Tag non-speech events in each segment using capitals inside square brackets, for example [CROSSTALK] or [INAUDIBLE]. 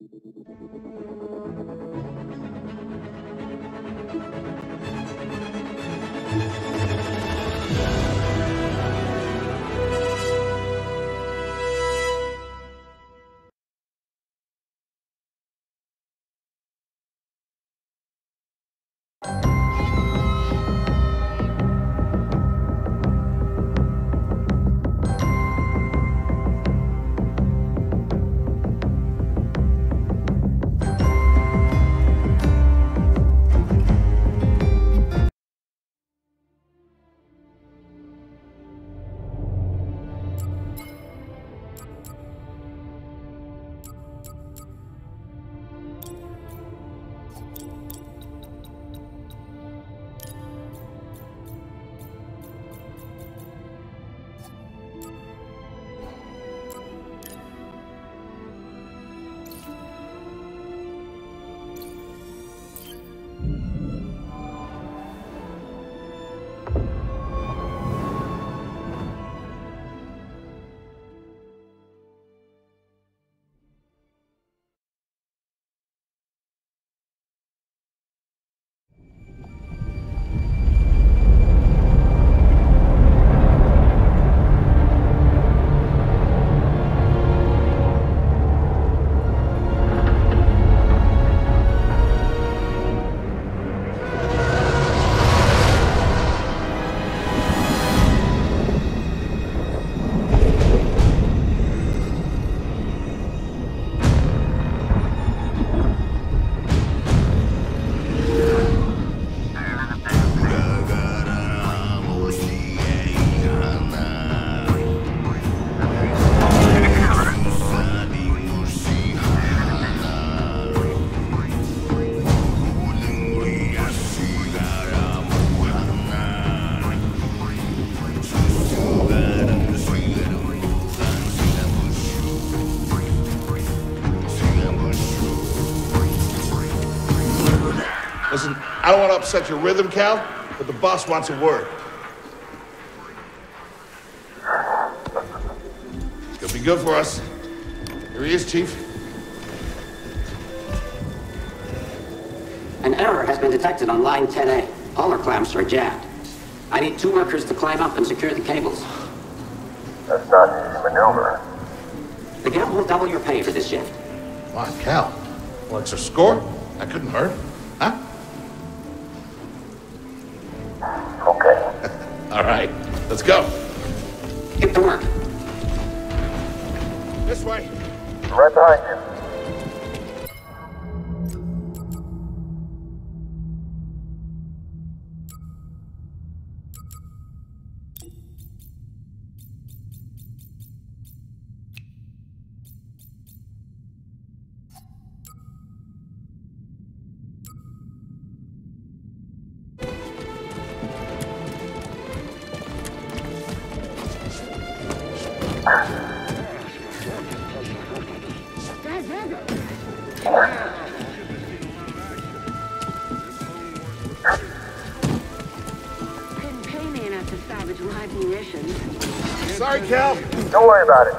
thank you upset your rhythm, Cal, but the boss wants a word. It's gonna be good for us. Here he is, Chief. An error has been detected on line 10A. All our clamps are jammed. I need two workers to climb up and secure the cables. That's not an easy maneuver. The Gap will double your pay for this shift. Come on, Cal. Well, a score? That couldn't hurt. Let's go. Get to work. This way. Right behind you. Sorry, Cal. Don't worry about it.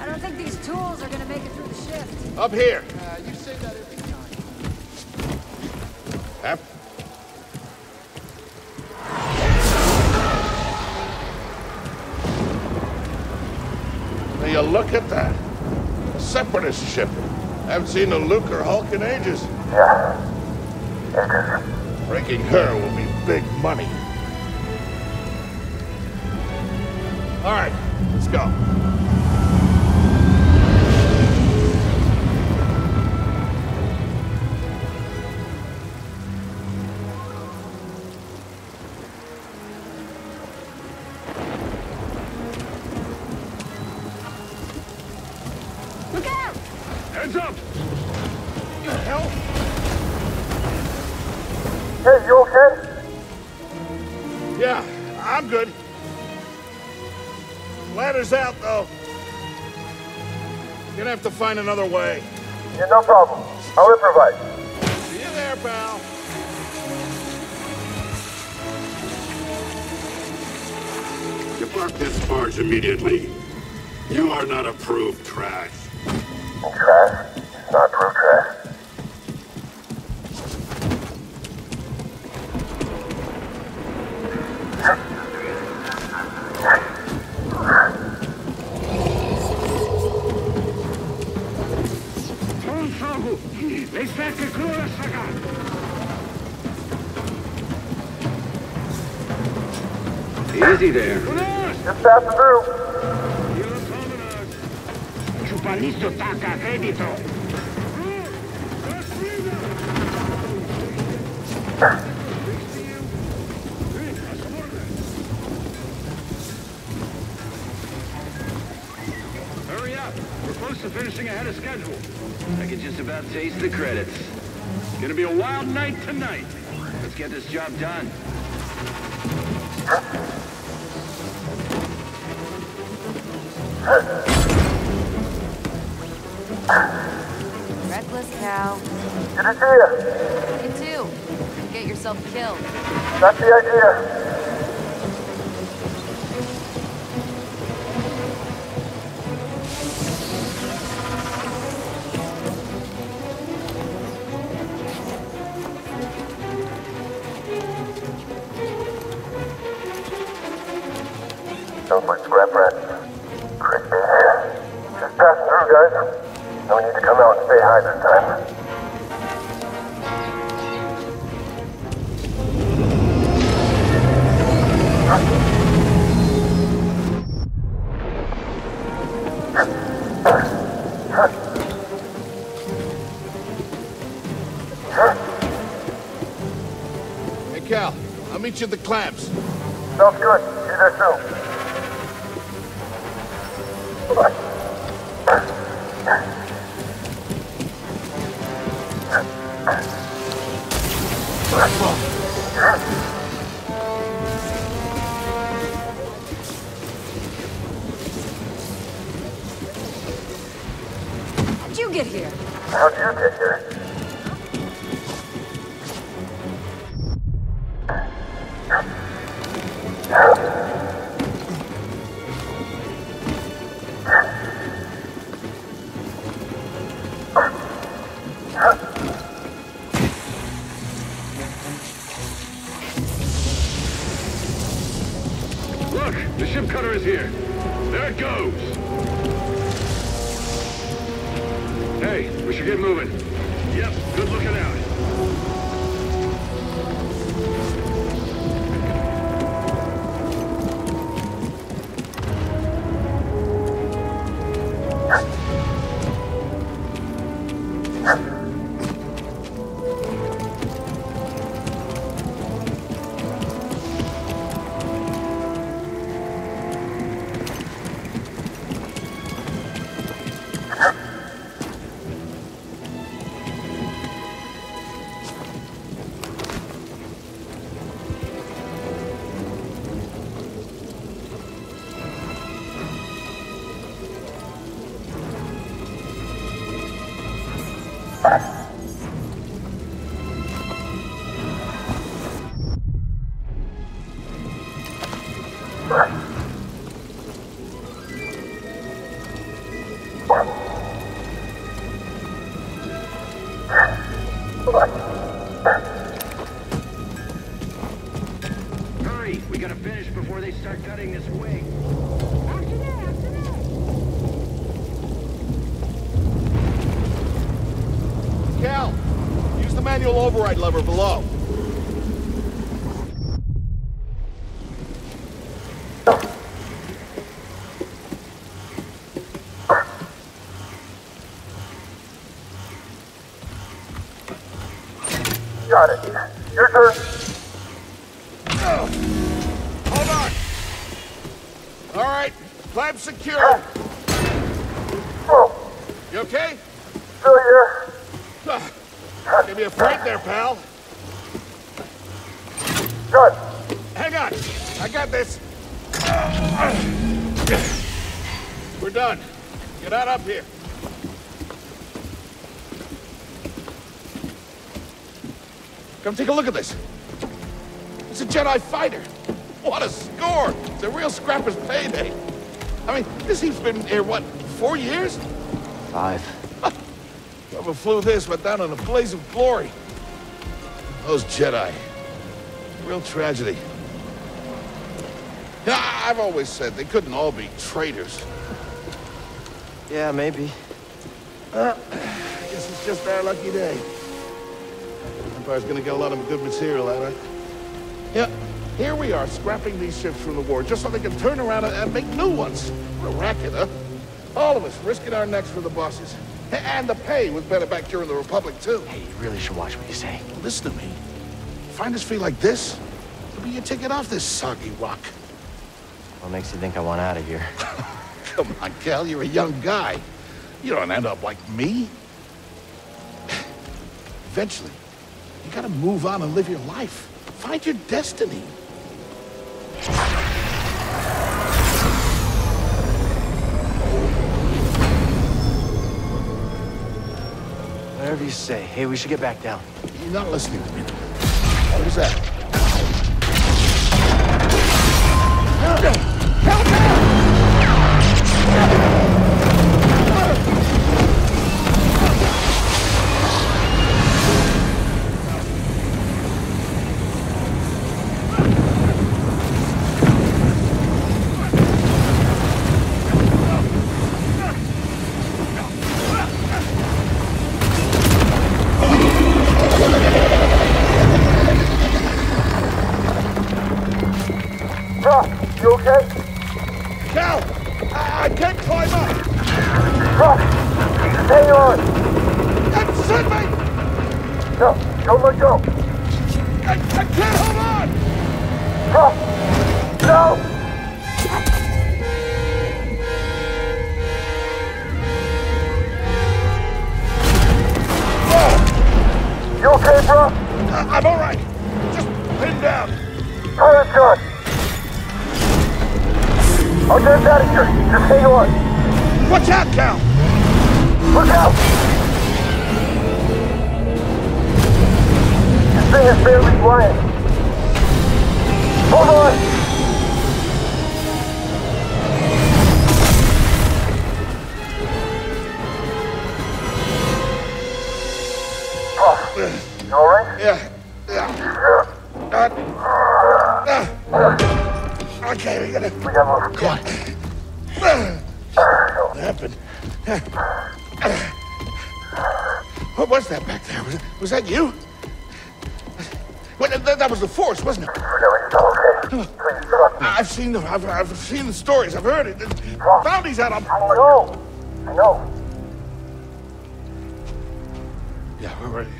I don't think these tools are gonna make it through the shift. Up here. Look at that. A separatist ship. I haven't seen a Lucrehulk in ages. Yeah. It is. Breaking her will be big money. All right, let's go. Find another way. Yeah, no problem. I'll improvise. See you there, pal. Depart this barge immediately. You are not approved trash. Trash is not approved trash. Easy there. Just passing through. Chupalisto taca crédito. Hurry up. We're close to finishing ahead of schedule. I can just about taste the credits. It's Gonna be a wild night tonight. Let's get this job done. Reckless cow. Good to see you. You too. Get yourself killed. That's the idea. Hey, Cal, I'll meet you at the clamps. Sounds good. See you there soon. Is here. There it goes. Hey, we should get moving. Yep, good looking out. Override lever below. Got it. Your turn. Hold on. All right, clamp secure. Whoa. You okay? Still here. Ah, Give me a fright there, pal. Good. Hang on. I got this. We're done. Get out up here. Come take a look at this. It's a Jedi fighter. What a score! It's a real scrapper's payday. I mean, this heap's been here, what, four years? Five. Whoever flew this went down in a blaze of glory. Those Jedi. Real tragedy. Yeah, I've always said they couldn't all be traitors. Yeah, maybe. Uh, I guess it's just our lucky day. Empire's gonna get a lot of good material out of it. Yeah, here we are, scrapping these ships from the war, just so they can turn around and, and make new ones. What a racket, huh? All of us risking our necks for the bosses. And the pay was better back during the Republic, too. Hey, you really should watch what you say. Listen to me. Find us free like this, it'll be your ticket off this soggy rock. What makes you think I want out of here? [LAUGHS] [LAUGHS] Come on, Cal, you're a young guy. You don't end up like me. Eventually, you gotta move on and live your life. Find your destiny. Whatever you say. Hey, we should get back down. You're not listening to me. What is that? I'm all right. Just pin down. Turn it gun. I'll get out of here. Just hang on. Watch out, Cal! Look out! This thing is barely flying. Hold on! You alright? Yeah. Yeah. Uh, uh, okay, we gotta... We gotta move. Come on. What happened? What was that back there? Was, was that you? Well, that, that was the Force, wasn't it? Really, it's okay. Please trust me. I've seen the I've, I've seen the stories. I've heard it. Bounties out on. I know. I know. Yeah, we're ready.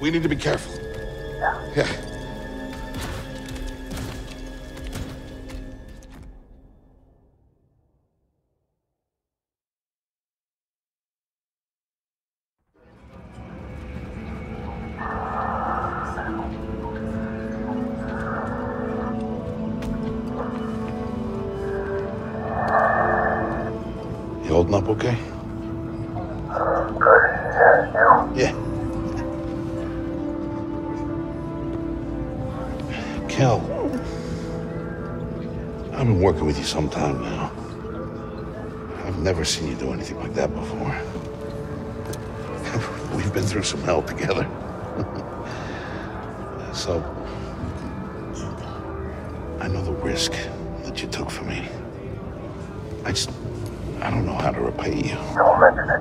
We need to be careful. Yeah. You some time now. I've never seen you do anything like that before. [LAUGHS] We've been through some hell together. [LAUGHS] so, I know the risk that you took for me. I just, I don't know how to repay you. Don't mention it.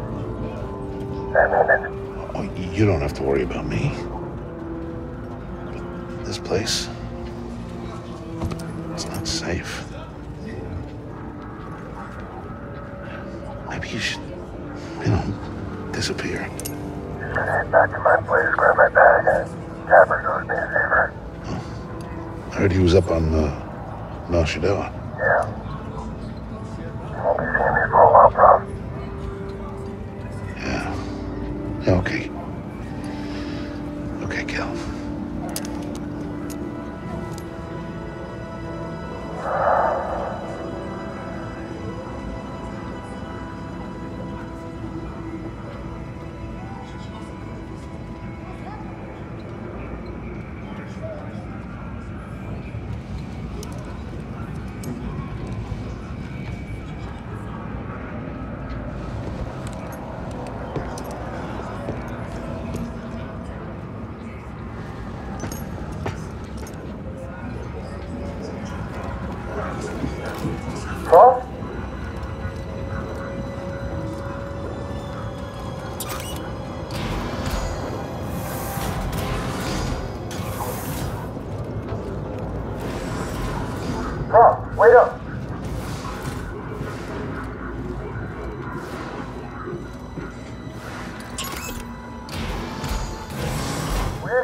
It. Oh, you don't have to worry about me. But this place, it's not safe. Maybe you should, you know, disappear. Gonna head back to my place, grab my bag, and Tapper knows me a favor. I heard he was up on uh, Nar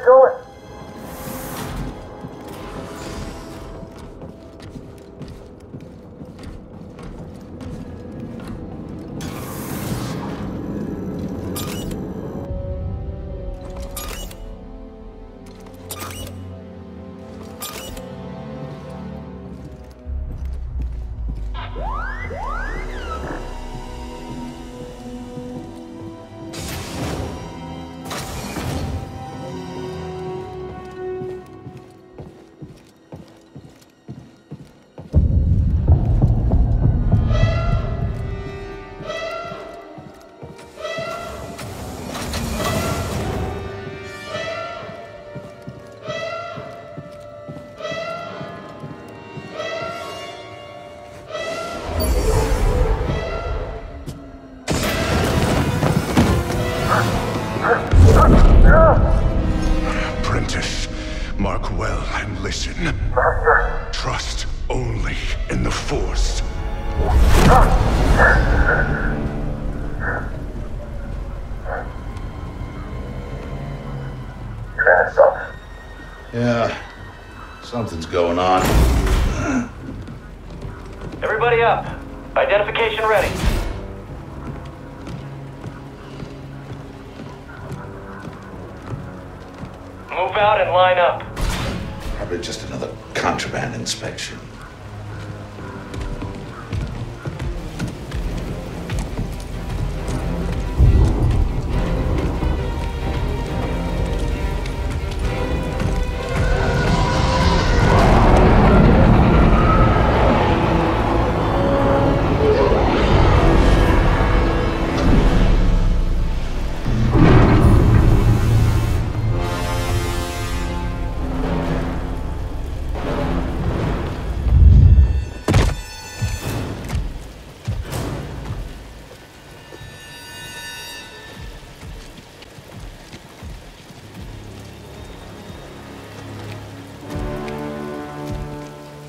Where you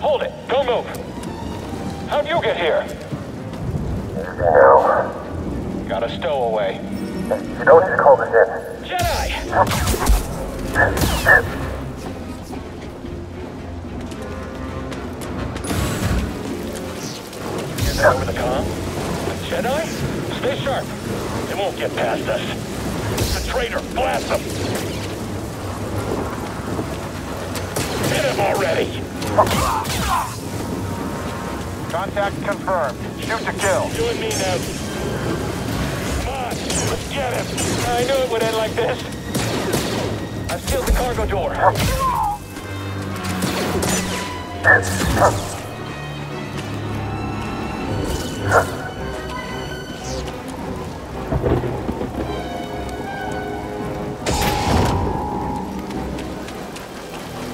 Hold it. Don't move. How'd you get here? Now. Got a stowaway. You don't just call this in. Jedi! Over the comm? Jedi? Stay sharp. They won't get past us. It's a traitor. Blast them. Hit him already! Contact confirmed. Shoot to kill. You and me now. Come on, let's get him. I knew it would end like this. I've sealed the cargo door.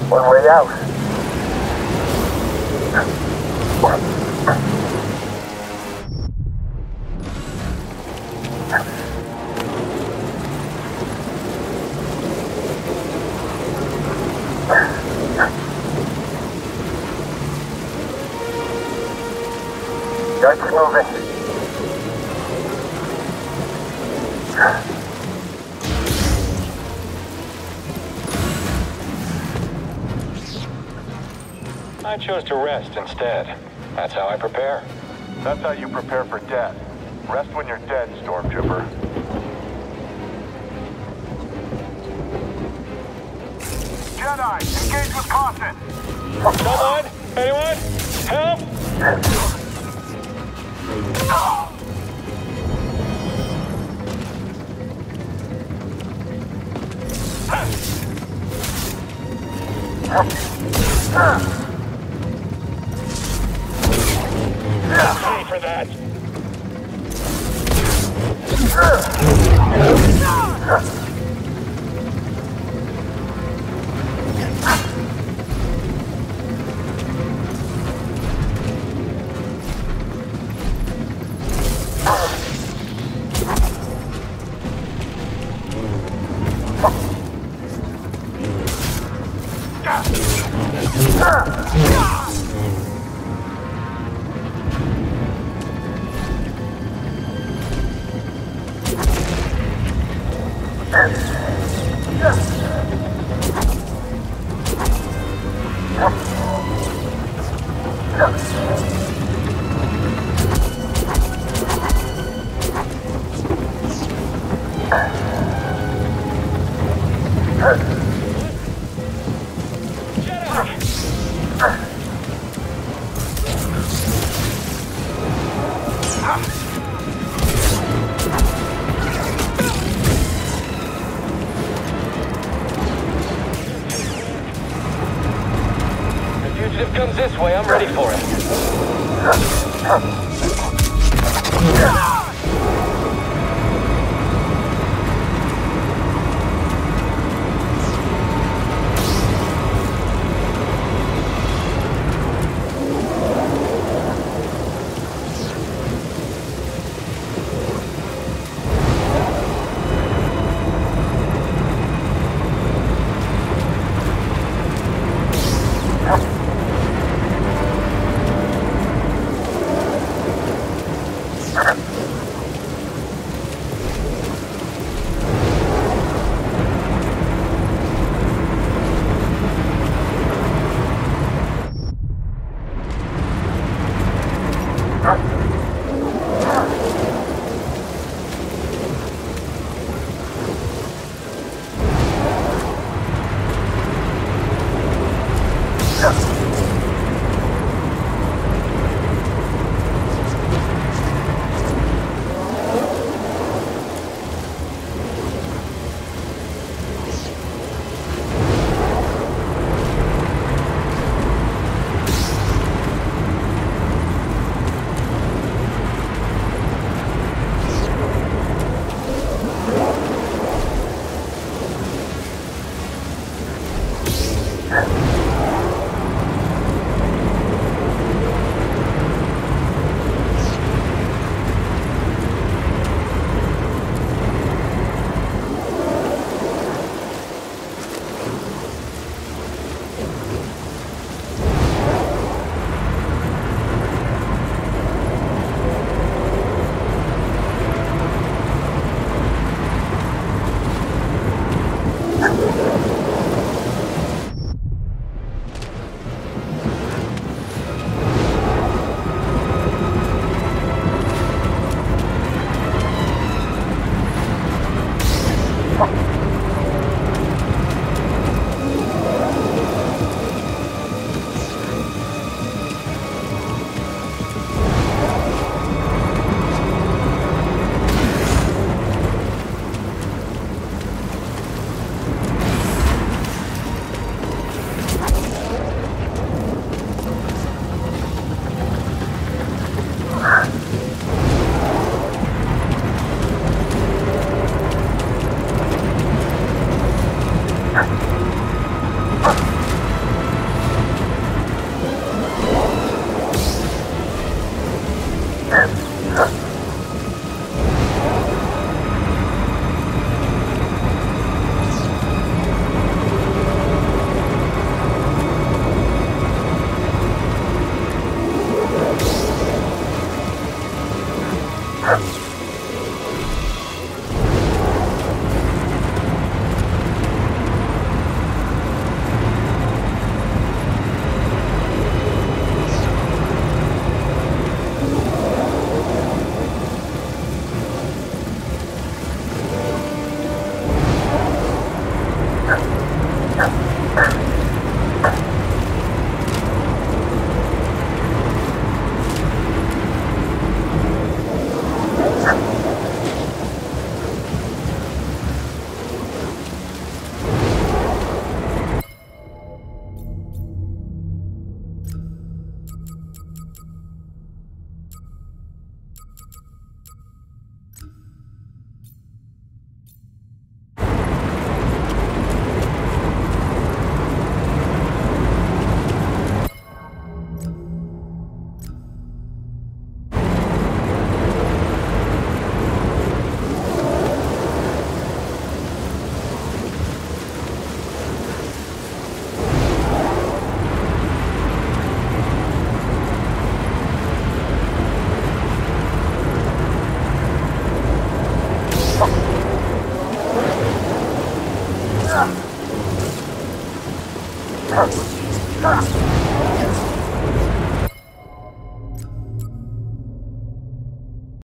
One way out. Chose to rest instead. That's how I prepare. That's how you prepare for death. Rest when you're dead, Stormtrooper. Jedi, engage with caution! Someone? Anyone? Help? The